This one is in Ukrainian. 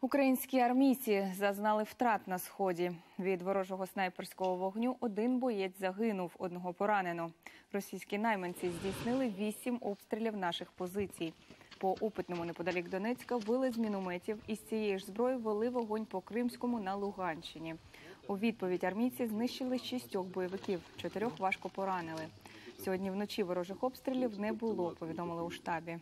Українські армійці зазнали втрат на сході. Від ворожого снайперського вогню один боєць загинув, одного поранено. Російські найманці здійснили вісім обстрілів наших позицій. По опитному неподалік Донецька вили з мінометів і з цієї ж зброї вели вогонь по Кримському на Луганщині. У відповідь армійці знищили шістьох бойовиків, чотирьох важко поранили. Сьогодні вночі ворожих обстрілів не було, повідомили у штабі.